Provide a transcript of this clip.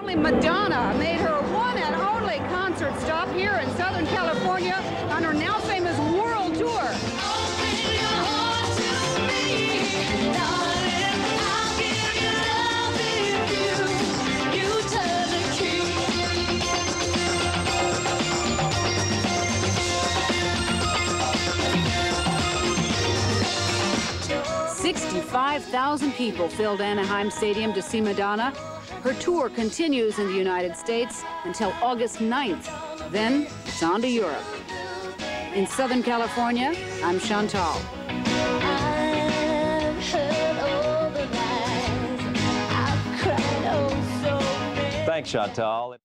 Only Madonna made her one and only concert stop here in Southern California on her 65,000 people filled Anaheim Stadium to see Madonna. Her tour continues in the United States until August 9th. Then it's on to Europe. In Southern California, I'm Chantal. Thanks, Chantal.